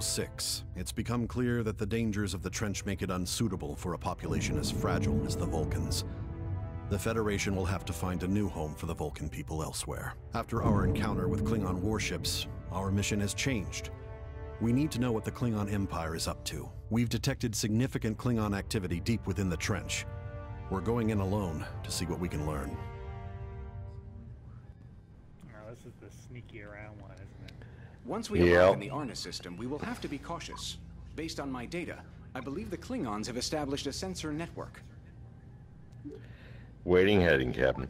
6, it's become clear that the dangers of the trench make it unsuitable for a population as fragile as the Vulcans. The Federation will have to find a new home for the Vulcan people elsewhere. After our encounter with Klingon warships, our mission has changed. We need to know what the Klingon Empire is up to. We've detected significant Klingon activity deep within the trench. We're going in alone to see what we can learn. Once we Yep. arrive in the Arna system, we will have to be cautious. Based on my data, I believe the Klingons have established a sensor network. Waiting heading, Captain.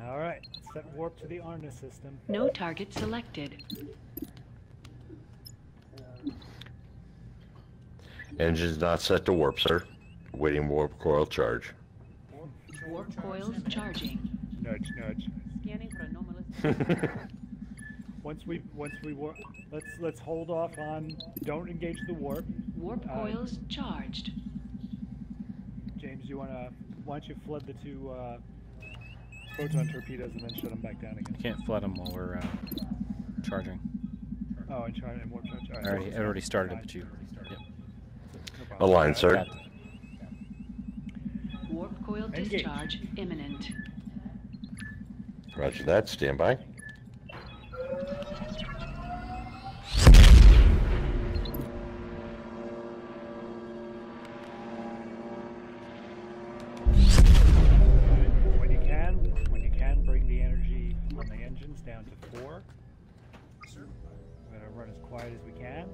All right, set warp to the Arna system. No target selected. Engines not set to warp, sir. Waiting warp coil charge. Warp coils charging. Nudge, nudge. Scanning for anomalous. Once we once we warp, let's let's hold off on. Don't engage the warp. Warp Uh, coils charged. James, you wanna? Why don't you flood the two uh, photon torpedoes and then shut them back down again? You can't flood them while we're uh, charging. Oh, and try and warp charge. All I already, warp I already started it, Fine. but you. Yep. No problem. Align, sir. Warp coil Engage. discharge imminent. Roger that. Stand by. We can.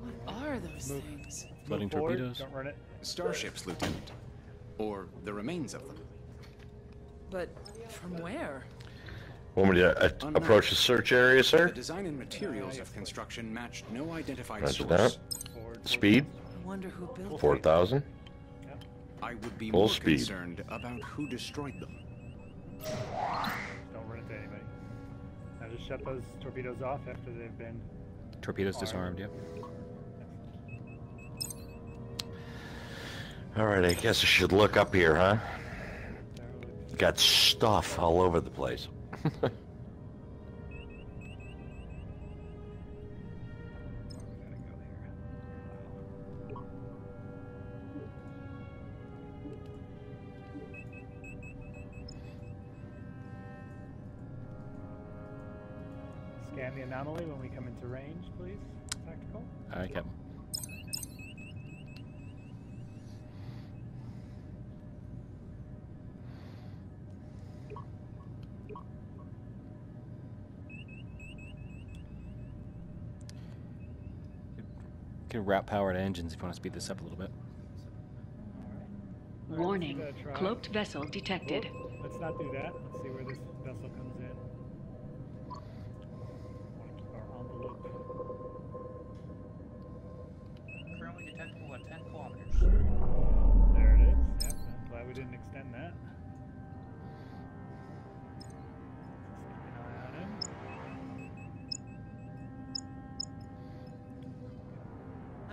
What are those Move. things? Flooding torpedoes. Don't run it. Starships, Lieutenant. Or the remains of them. But from where? Want me to uh, approach the search area, The sir? design and materials of construction matched no identified Roger source. that. Forward, forward. Speed? I wonder who built 4,000. I would be Full more speed. concerned about who destroyed them. Now just shut those torpedoes off after they've been. Torpedoes disarmed, yep. All right, I guess I should look up here, huh? Got stuff all over the place. please. Tactical. All right, Captain. You can route power to engines if you want to speed this up a little bit. Warning. give that a try. Cloaked vessel detected. Whoop, Let's not do that. Let's see where this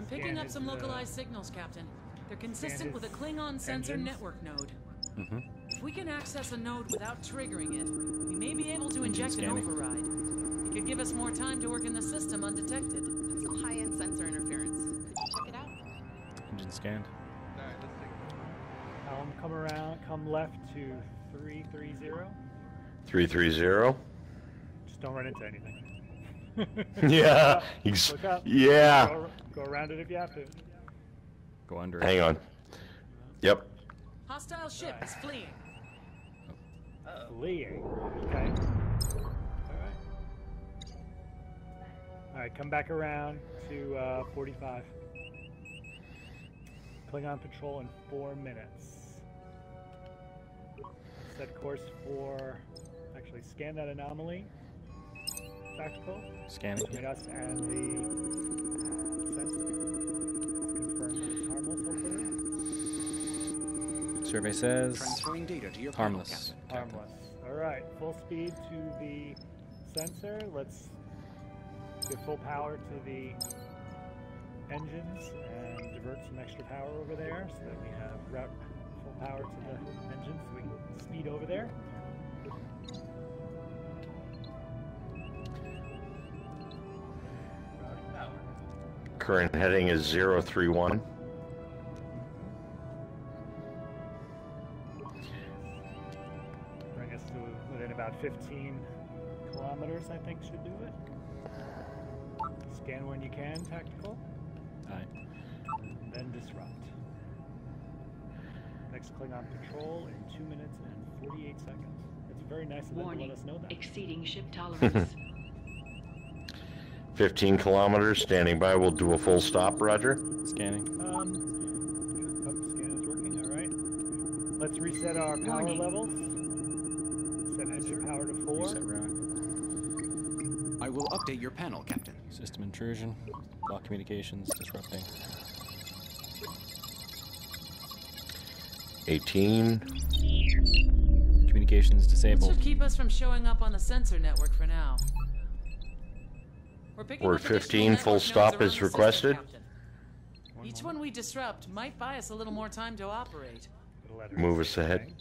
I'm picking up his, some uh, localized signals, Captain. They're consistent with a Klingon sensor engines. network node. Mm-hmm. If we can access a node without triggering it, we may be able to inject an override. It could give us more time to work in the system undetected. That's some high-end sensor interference. Could you check it out? Engine scanned. Alright, let's take Helm, come around. Come left to 330. 330. Just don't run into anything. Yeah. Look up. Yeah. Go, go around it if you have to. Go under it. Hang on. Yep. Hostile ship is fleeing. Fleeing. Okay. Alright. Alright, come back around to uh, 45. Klingon patrol in four minutes. Set course for. Actually, scan that anomaly. Tactical. Scanning. Between us and the sensor. Let's confirm that it's harmless, hopefully. Survey says Transferring data to your harmless. Captain. Harmless. Alright, full speed to the sensor. Let's give full power to the engines and divert some extra power over there so that we have route full power to the engines so we can speed over there. Current heading is 031. Bring us to within about 15 kilometers, I think should do it. Scan when you can, tactical, Alright. and then disrupt. Next Klingon patrol in 2 minutes and 48 seconds. It's very nice of them to Warning. let us know that. Exceeding ship tolerance. 15 kilometers, standing by. We'll do a full stop, Roger. Scanning. Um, oh, scan is working, alright. Let's reset our power Warning. levels. Set engine power to 4. Reset route. I will update your panel, Captain. System intrusion. Block communications. Disrupting. 18. Communications disabled. This disabled. should keep us from showing up on the sensor network for now. We're picking We're up additional 15, full stop nodes is requested. Captain. Each one we disrupt might buy us a little more time to operate. Move us ahead.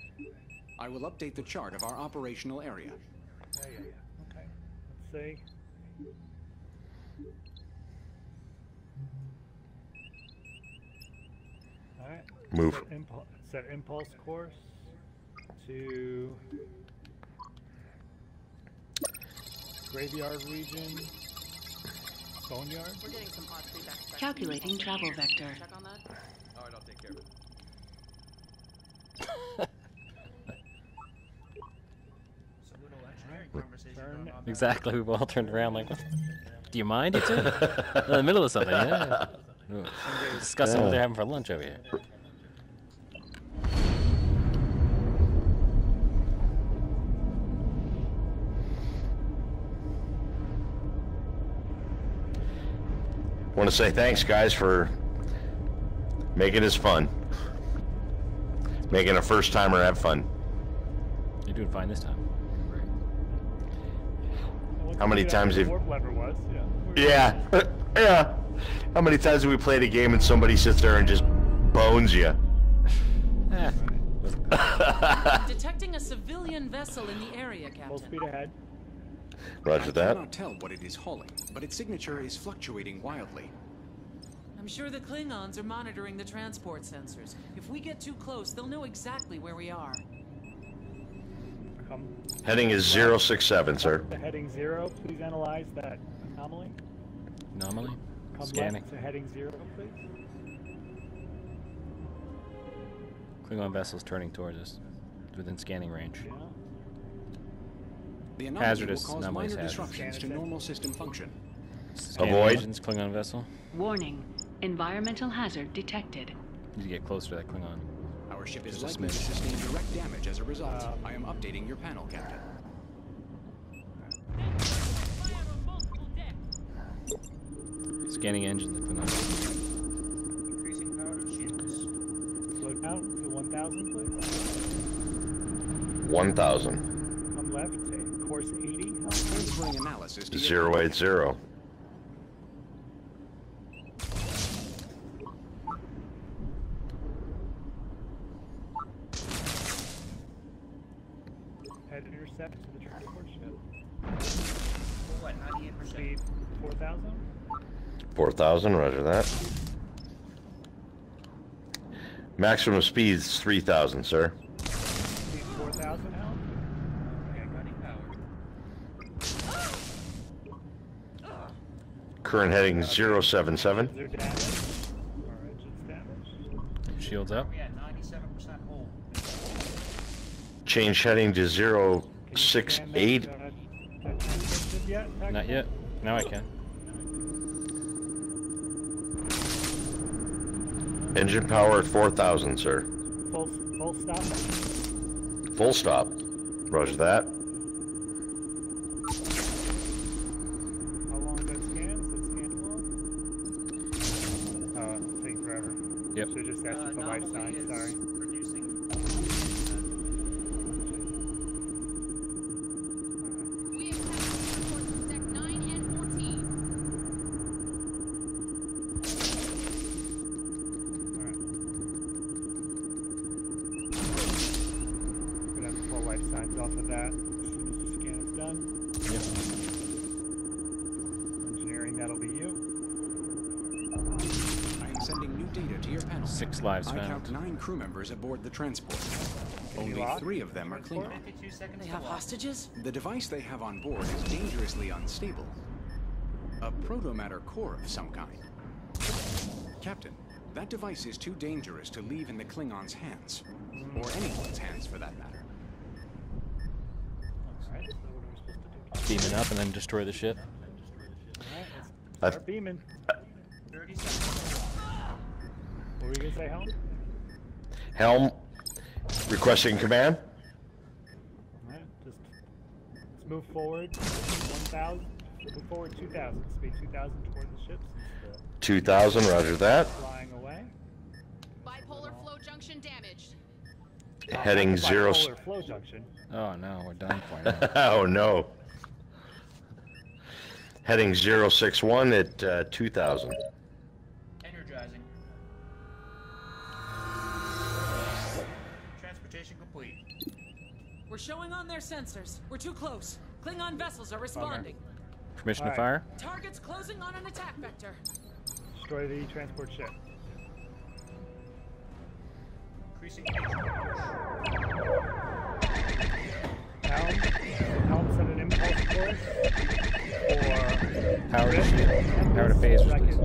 I will update the chart of our operational area. Yeah, yeah, yeah. Okay. Let's see. Alright. Move. Set, impul- set impulse course to graveyard region. Boneyard. We're getting some odd feedback. Calculating travel vector. Check on that. Alright, I'll take care of it. It's a little engineering conversation Turn going on back Exactly. We've all turned around like. Do you mind? You two? in the middle of something, yeah. Ooh. Discussing what they're having for lunch over here. Want to say thanks, guys, for making this fun. Making a first timer have fun. You're doing fine this time. Let's How many times have- warp? Yeah. Yeah, yeah. How many times have we played a game and somebody sits there and just bones you? Eh. Detecting a civilian vessel in the area, Captain. Full speed ahead. Roger I that. cannot tell what it is hauling, but its signature is fluctuating wildly. I'm sure the Klingons are monitoring the transport sensors. If we get too close, they'll know exactly where we are. Come Heading is 067, sir. to heading zero. Please analyze that anomaly. Anomaly. Come Scanning. left to heading zero, please. Klingon vessels turning towards us. Within scanning range. Yeah. The anomaly Hazardous, will cause anomaly's minor hazardous. disruptions to normal system function. Scanning Avoid. Klingon vessel. Warning. Environmental hazard detected. Need to get closer to that Klingon. Our ship is Just likely to sustain direct damage as a result. Um, I am updating your panel, Captain. Scanning engines, Klingon. Increasing power to shields. Slow down to 1,000, please. 1000. Come left to course 80. Transferring analysis to 080. Head intercept to the transport ship. For what, 98%? Speed 4,000. 4000, roger that. Maximum speed is 3000, sir. Speed 4,000 now. Okay, running power. Current heading 077. Is there damage? Our engine's damaged. Shields up. We at 97% whole. Change heading to Can you scan that? 068. Don't have- have transmission yet, yet. Now I can. Engine power at 4000, sir. Full, full stop. Full stop. Roger that. How long does that scan? Is it scan long? Uh, it's taking forever. Yep. Should just ask you for life anomaly signs, is sorry. Reducing. We have passed towards deck 9 and 14. Alright. Gonna have to pull life signs off of that as soon as the scan is done. Yep. Engineering, that'll be you. data to your panel. Six lives I found. count nine crew members aboard the transport. Only three of them are Klingon. They have hostages? The device they have on board is dangerously unstable. A protomatter core of some kind. Captain, that device is too dangerous to leave in the Klingons' hands. Or anyone's hands, for that matter. Alright, so what are we supposed to do? Beam it up and then destroy the ship. Alright, start beaming. 30. What were you gonna say, Helm? Helm, requesting command. Alright, just let's move forward 1,000. Move forward 2,000. Speed 2,000 toward the ships. 2000, roger that. flying away. Bipolar flow junction damaged. Heading Not the zero. flow junction. Oh no, we're done for now. oh no. Heading 061 at uh, 2000. Energizing. Transportation complete. We're showing on their sensors. We're too close. Klingon vessels are responding. Permission to fire? Target's closing on an attack vector. Destroy the transport ship. Increasing engine Helm, Helm send an impulse course. Or Power to shield. Power to phasers, please.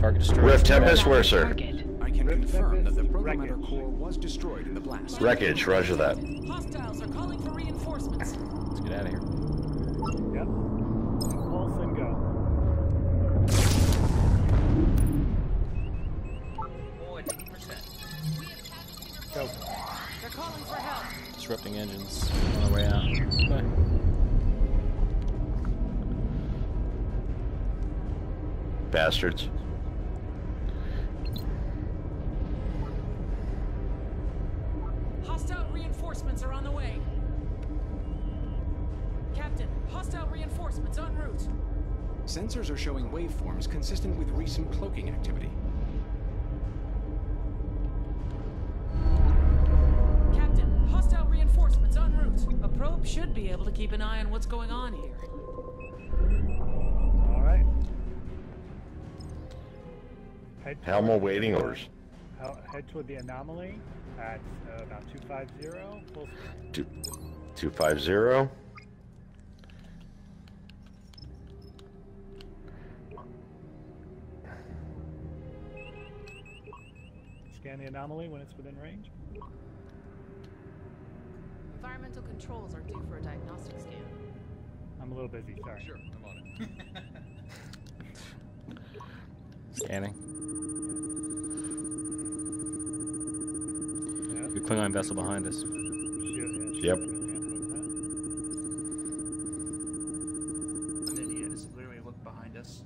Target destroyed. Rift Tempest, where, sir? I can confirm that the Tempest, wreckage. core was destroyed in the blast. Wreckage, roger that. Hostiles are calling for reinforcements. Let's get out of here. Yep. Impulse and go. forward 80%. Go. They're calling for help. Disrupting engines Bastards. Hostile reinforcements are on the way. Captain, hostile reinforcements en route. Sensors are showing waveforms consistent with recent cloaking activity. Captain, hostile reinforcements en route. A probe should be able to keep an eye on what's going on here. Head Helm toward awaiting orders. Head toward the anomaly at uh, about 250. Full. Two, 250. Scan the anomaly when it's within range. Environmental controls are due for a diagnostic scan. I'm a little busy, sorry. Sure, I'm on it. Scanning. Klingon vessel behind us. Shield- yeah, shield Yep. gonna An idiot. Just literally look behind us.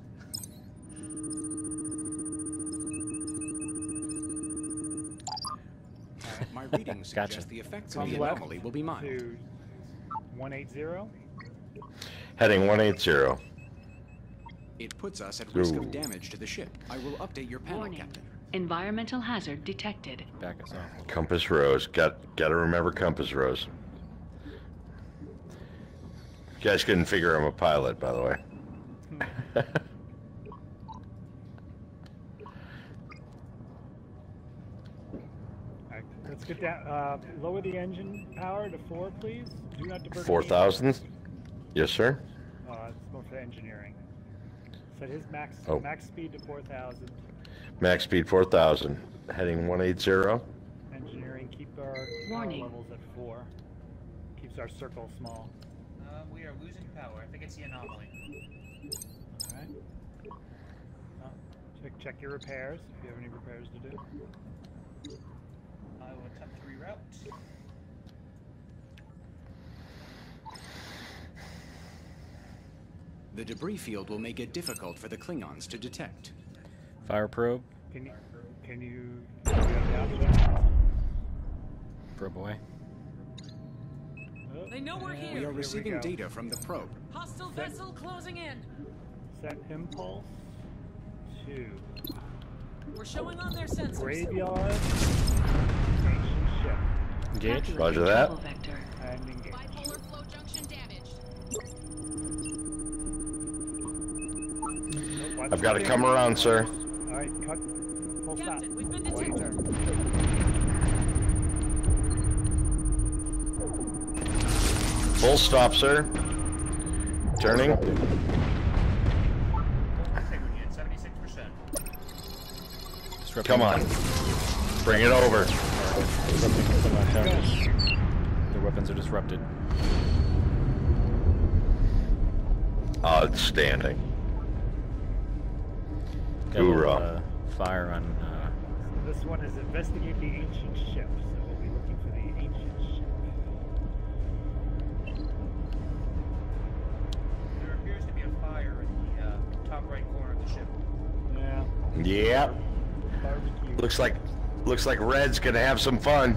My readings Gotcha. suggest the effects Come of the anomaly will be mild. 180. Heading 180. It puts us at risk Ooh. of damage to the ship. I will update your panel, Warning. Captain. Environmental hazard detected. Back us off. Compass Rose. Got got to remember Compass Rose. You guys couldn't figure I'm a pilot, by the way. Alright, let's get that. Uh, lower the engine power to 4, please. Do not divert. 4,000? Yes, sir. Uh, it's more for engineering. Set his max Oh. max speed to 4,000. Max speed 4,000. Heading 180. Engineering, keep our power Warning. levels at 4. Keeps our circle small. Uh, we are losing power. I think it's the anomaly. Alright. Uh, check, check your repairs, if you have any repairs to do. I will attempt to reroute. The debris field will make it difficult for the Klingons to detect. Fire probe. Can you, can you, do you have the? Probe away. Oh, They know we're here. We are receiving go. data from the probe. Hostile vessel closing in. Set impulse to We're showing on their sensors. graveyard, ancient Engage. Roger that. vector. and engage. Watch I've got to come around, sir. Alright, cut. Full stop. Captain, we've been detected. turn. Full stop, sir. Turning. I think we get 76%. Disrupting. Come on. Bring it over. Disrupting. Come on, down. Their weapons are disrupted. Outstanding. Got Hoorah. uh, fire on. Uh, So this one is investigate the ancient ship. So we'll be looking for the ancient ship. There appears to be a fire in the uh, top right corner of the ship. Yeah. Yep. Barbecue. Looks like looks like Red's gonna have some fun.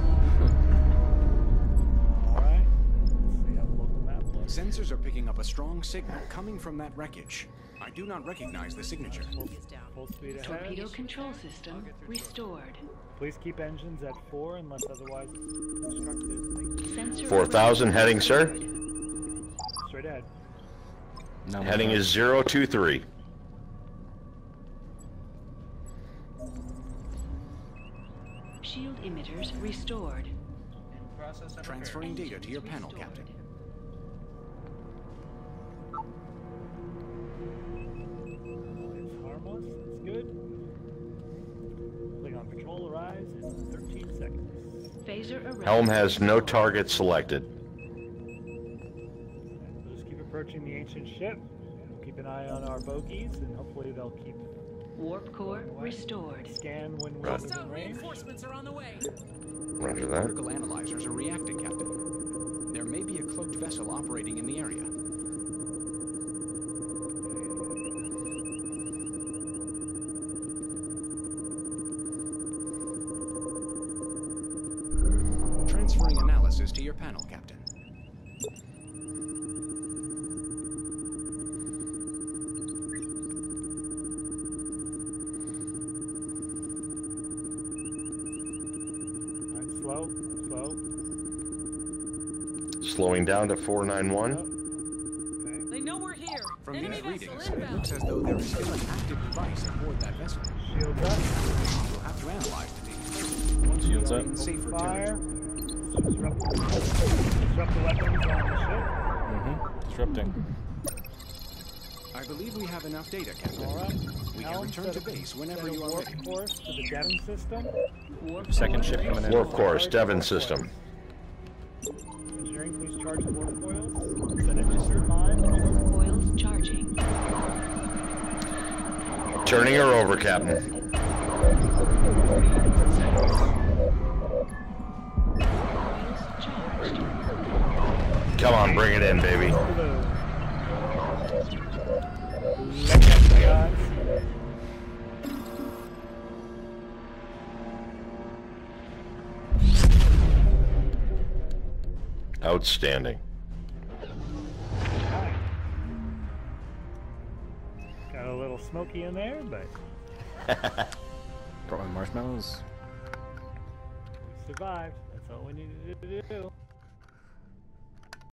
All right. Let's see how the local map looks. Sensors are picking up a strong signal coming from that wreckage. I do not recognize the signature. Full, full speed ahead. Torpedo control system restored. Please keep engines at four unless otherwise instructed. Thank you. Sensor Four thousand heading, sir. Straight ahead. no Heading more. is zero two three. Shield emitters restored. In process Transferring data to your panel, Restored. Captain. Helm has no target selected. We'll just keep approaching the ancient ship. We'll keep an eye on our bogies, and hopefully they'll keep Warp core restored. scan when we're Right. within Hostile range. reinforcements are on the way. Roger that. Critical analyzers are reacting, Captain. There may be a cloaked vessel operating in the area. Transferring to your panel, Captain. All right, slow, slow. Slowing down to four nine one. Okay. They know we're here. From Enemy these vessel readings, it looks as though there is still an active device aboard that vessel. Shields up. We'll have to analyze the data. Once Shields we up. open Safer fire. Disrupt, disrupt the weapons on the ship. Mm-hmm. Disrupting. I believe we have enough data, Captain. All right. We can Helm, return to base whenever you are warp ready. course to the Devon system. Warp Second core ship coming in. Warp course, Devon system. Engineering, please charge the warp coils. Set engines to five. Warp coils charging. Turning her over, Captain. Come on, bring it in, baby. Blue. Let that guys. Outstanding. Got a little smoky in there, but Brought my marshmallows. we survived. That's all we needed to do.